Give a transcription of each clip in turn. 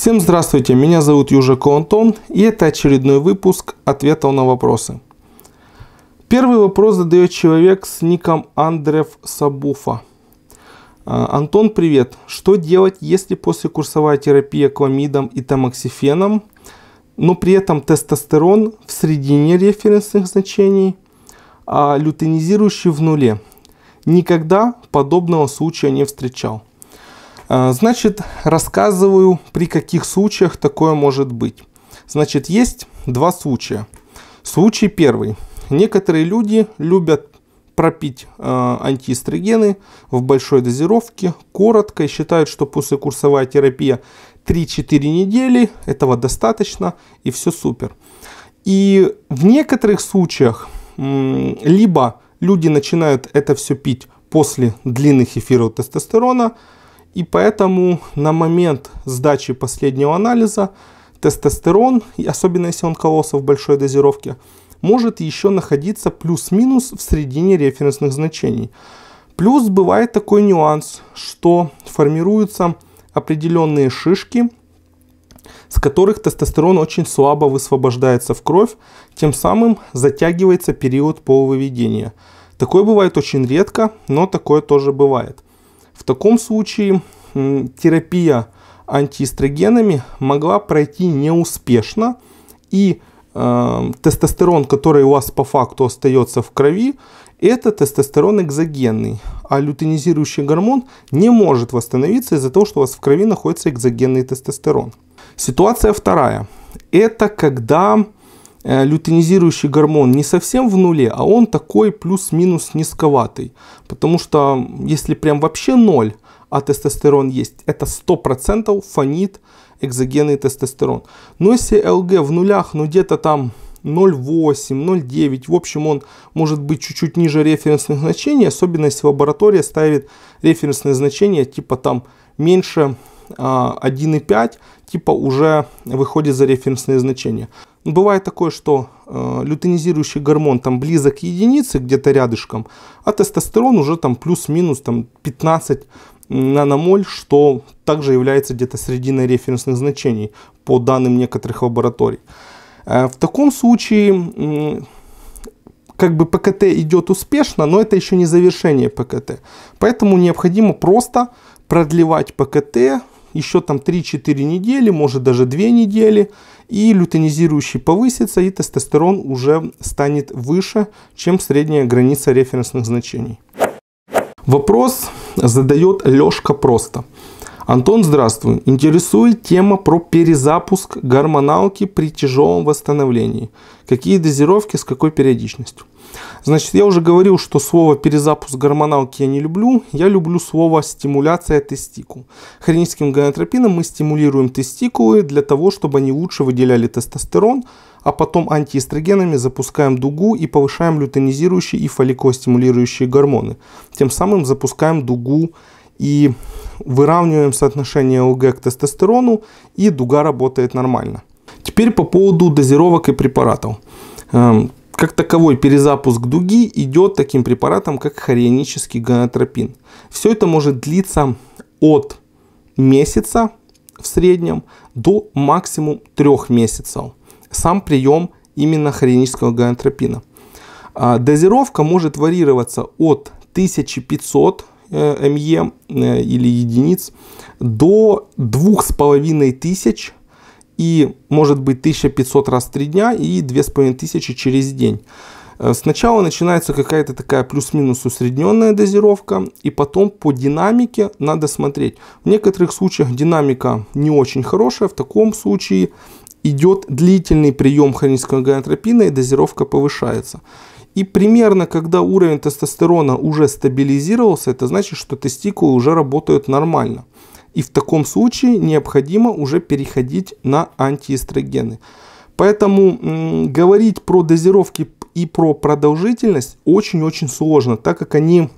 Всем здравствуйте, меня зовут Южако Антон, и это очередной выпуск ответов на вопросы. Первый вопрос задает человек с ником Андрев Сабуфа. А, Антон, привет. Что делать, если после курсовой терапии кламидом и тамоксифеном, но при этом тестостерон в середине референсных значений, а лютeinизирующий в нуле? Никогда подобного случая не встречал. А, значит, рассказываю, при каких случаях такое может быть. Значит, есть два случая. Случай первый. Некоторые люди любят пропить э, антиэстрогены в большой дозировке, коротко, и считают, что после курсовая терапия 3-4 недели этого достаточно, и все супер. И в некоторых случаях либо люди начинают это все пить после длинных эфиров тестостерона, и поэтому на момент сдачи последнего анализа тестостерон, особенно если он кололся в большой дозировке, может еще находиться плюс-минус в середине референсных значений. Плюс бывает такой нюанс, что формируются определенные шишки, с которых тестостерон очень слабо высвобождается в кровь, тем самым затягивается период полувыведения. Такое бывает очень редко, но такое тоже бывает. В таком случае терапия антиэстрогенами могла пройти неуспешно, и э, тестостерон, который у вас по факту остается в крови, это тестостерон экзогенный, а лютeinизирующий гормон не может восстановиться из-за того, что у вас в крови находится экзогенный тестостерон. Ситуация вторая. Это когда э, лютeinизирующий гормон не совсем в нуле, а он такой плюс-минус низковатый. Потому что если прям вообще ноль, а тестостерон есть, это 100% фонит экзогенный тестостерон. Но если ЛГ в нулях, ну где-то там 0,8, 0,9, в общем он может быть чуть-чуть ниже референсных значений, особенно если лаборатория ставит референсные значения типа там меньше 1,5, а, типа уже выходит за референсные значения. Бывает такое, что э, лютeinизирующий гормон там близок к единице, где-то рядышком, а тестостерон уже там плюс-минус там 15 наномоль, что также является где-то срединой референсных значений по данным некоторых лабораторий. Э, в таком случае как бы ПКТ идет успешно, но это еще не завершение ПКТ. Поэтому необходимо просто продлевать ПКТ еще там 3-4 недели, может даже 2 недели, и лютонизирующий повысится, и тестостерон уже станет выше, чем средняя граница референсных значений. Вопрос задает Лешка просто. Антон, здравствуй. Интересует тема про перезапуск гормоналки при тяжелом восстановлении. Какие дозировки, с какой периодичностью? Значит, я уже говорил, что слово перезапуск гормоналки я не люблю. Я люблю слово стимуляция тестикул. Хроническим гонотропином мы стимулируем тестикулы для того, чтобы они лучше выделяли тестостерон, а потом антиэстрогенами запускаем дугу и повышаем лютонизирующие и фолликулостимулирующие гормоны. Тем самым запускаем дугу и выравниваем соотношение ЛГ к тестостерону, и дуга работает нормально. Теперь по поводу дозировок и препаратов. Эм, как таковой перезапуск дуги идет таким препаратом, как хорионический гонотропин. Все это может длиться от месяца в среднем до максимум трех месяцев. Сам прием именно хорионического гонотропина. А дозировка может варьироваться от 1500 Э, МЕ э, или единиц до 2500 и может быть 1500 раз в 3 дня и 2500 через день. Э, сначала начинается какая-то такая плюс-минус усредненная дозировка, и потом по динамике надо смотреть. В некоторых случаях динамика не очень хорошая, в таком случае идет длительный прием хронического гонотропина и дозировка повышается. И примерно, когда уровень тестостерона уже стабилизировался, это значит, что тестикулы уже работают нормально. И в таком случае необходимо уже переходить на антиэстрогены. Поэтому м, говорить про дозировки и про продолжительность очень-очень сложно, так как они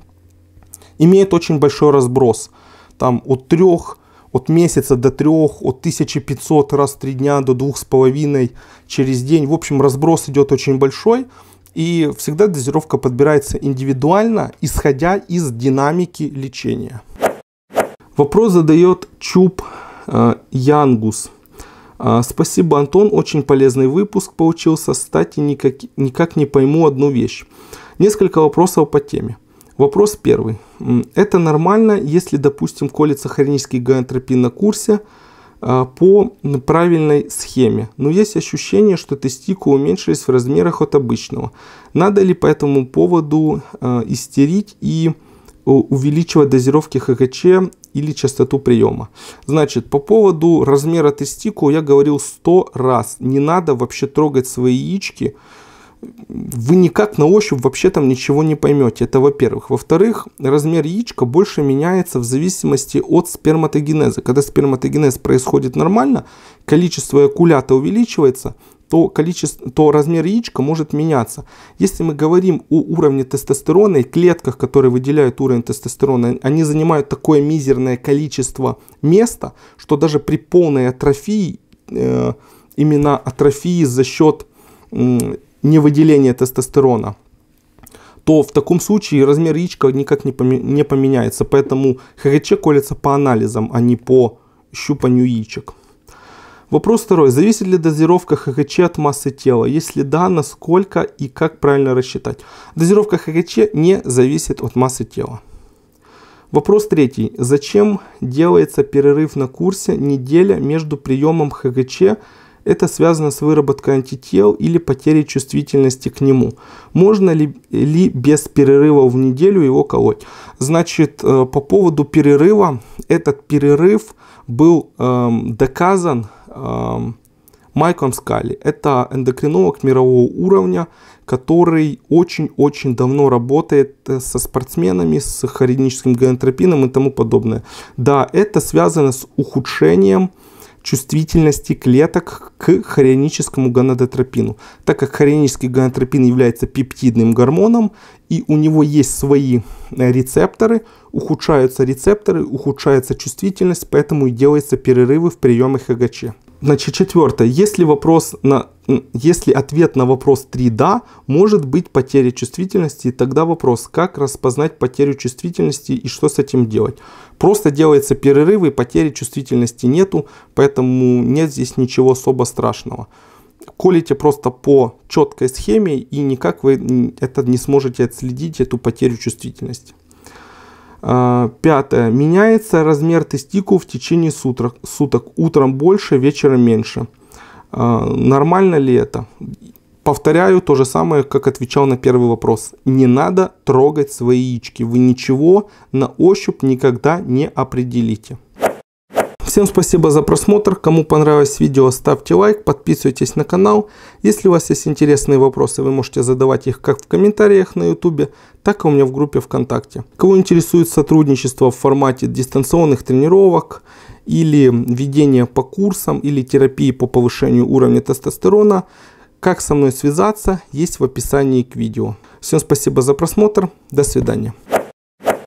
имеют очень большой разброс. Там от трех от месяца до трех, от 1500 раз в три дня до двух с половиной через день. В общем, разброс идет очень большой. И всегда дозировка подбирается индивидуально, исходя из динамики лечения. Вопрос задает Чуб Янгус. Спасибо, Антон, очень полезный выпуск получился. Кстати, никак, никак не пойму одну вещь. Несколько вопросов по теме. Вопрос первый. Это нормально, если, допустим, колется хронический гонотропин на курсе – по правильной схеме. Но есть ощущение, что тестикулы уменьшились в размерах от обычного. Надо ли по этому поводу э, истерить и увеличивать дозировки ХГЧ или частоту приема. Значит, по поводу размера тестикул я говорил сто раз. Не надо вообще трогать свои яички, вы никак на ощупь вообще там ничего не поймете. Это во-первых. Во-вторых, размер яичка больше меняется в зависимости от сперматогенеза. Когда сперматогенез происходит нормально, количество экулята увеличивается, то, количество, то размер яичка может меняться. Если мы говорим о уровне тестостерона и клетках, которые выделяют уровень тестостерона, они занимают такое мизерное количество места, что даже при полной атрофии, э, именно атрофии за счет не выделение тестостерона, то в таком случае размер яичка никак не, поменяется. Поэтому ХГЧ колется по анализам, а не по щупанию яичек. Вопрос второй. Зависит ли дозировка ХГЧ от массы тела? Если да, насколько и как правильно рассчитать? Дозировка ХГЧ не зависит от массы тела. Вопрос третий. Зачем делается перерыв на курсе неделя между приемом ХГЧ это связано с выработкой антител или потерей чувствительности к нему. Можно ли, ли без перерыва в неделю его колоть? Значит, э, по поводу перерыва, этот перерыв был эм, доказан эм, Майком Скали. Это эндокринолог мирового уровня, который очень-очень давно работает э, со спортсменами, с хроническим гонотропином и тому подобное. Да, это связано с ухудшением чувствительности клеток к хорионическому гонадотропину. Так как хорионический гонадотропин является пептидным гормоном, и у него есть свои э, рецепторы, ухудшаются рецепторы, ухудшается чувствительность, поэтому и делаются перерывы в приеме ХГЧ. Значит, четвертое. Если, вопрос на, если ответ на вопрос 3 «да», может быть потеря чувствительности, тогда вопрос, как распознать потерю чувствительности и что с этим делать. Просто делается перерывы, потери чувствительности нету, поэтому нет здесь ничего особо страшного. Колите просто по четкой схеме, и никак вы это не сможете отследить, эту потерю чувствительности. А, пятое. Меняется размер тестикул в течение суток. суток. Утром больше, вечером меньше. А, нормально ли это? Повторяю то же самое, как отвечал на первый вопрос. Не надо трогать свои яички. Вы ничего на ощупь никогда не определите. Всем спасибо за просмотр. Кому понравилось видео, ставьте лайк, подписывайтесь на канал. Если у вас есть интересные вопросы, вы можете задавать их как в комментариях на YouTube, так и у меня в группе ВКонтакте. Кого интересует сотрудничество в формате дистанционных тренировок или ведение по курсам или терапии по повышению уровня тестостерона, как со мной связаться, есть в описании к видео. Всем спасибо за просмотр. До свидания.